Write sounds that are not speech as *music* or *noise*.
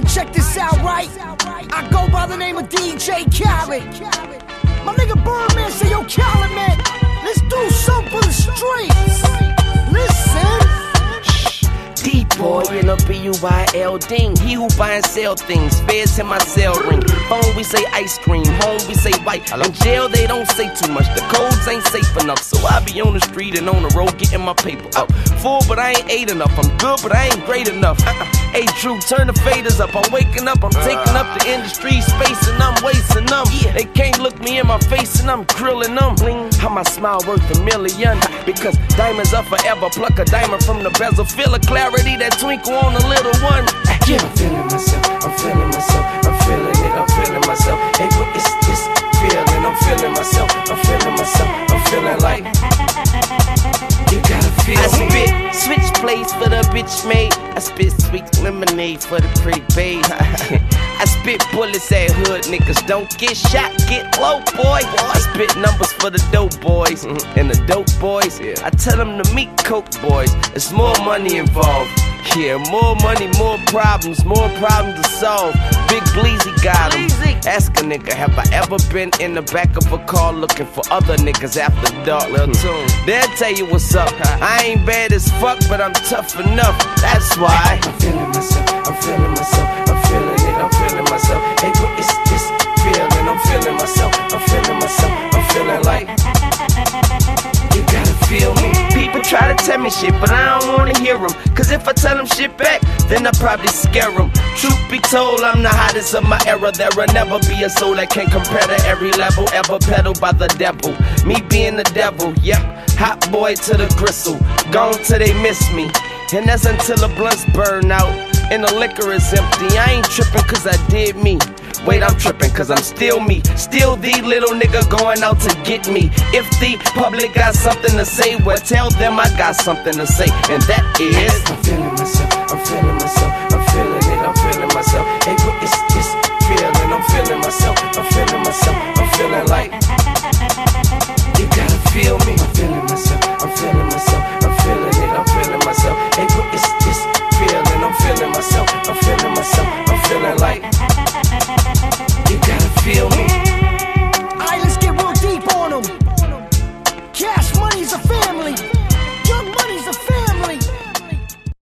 Check this out, right? I go by the name of DJ Khaled. My nigga Birdman say, yo, Khaled, man, let's do something for the streets. D-boy in a B-U-Y-L ding. He who buy and sell things. Feds in my cell ring. Phone we say ice cream. Home we say white. In jail they don't say too much. The codes ain't safe enough. So I be on the street and on the road getting my paper up. Full but I ain't ate enough. I'm good but I ain't great enough. Uh-uh. *laughs* Hey Drew, turn the faders up. I'm waking up. I'm taking up the industry space and I'm wasting them. They can't look me in my face and I'm grilling them. How my smile worth a million? *laughs* Because diamonds are forever. Pluck a diamond from the bezel. Feel a clarity that twinkle on a little one. Yeah, I'm feeling bitch made. I spit sweet lemonade for the pretty babe. *laughs* I spit bullets at hood niggas. Don't get shot, get low, boy. I spit numbers for the dope boys mm-hmm. and the dope boys. I tell them to meet coke boys. There's more money involved. Yeah, more money, more problems, more problems to solve. Big Bleezy got him. Ask a nigga, have I ever been in the back of a car looking for other niggas after dark? Little tune. They'll tell you what's up. I ain't bad as fuck, but I'm tough enough. That's why I'm feeling myself. I'm feeling myself. Tell me shit, but I don't wanna hear them. Cause if I tell them shit back, then I probably scare them. Truth be told, I'm the hottest of my era. There'll never be a soul that can compare to every level ever peddled by the devil. Me being the devil, yep. Hot boy to the gristle. Gone till they miss me. And that's until the blunts burn out and the liquor is empty. I ain't tripping cause I did me. Wait, I'm tripping cause I'm still me. Still the little nigga going out to get me. If the public got something to say, well, tell them I got something to say. And that is a fact.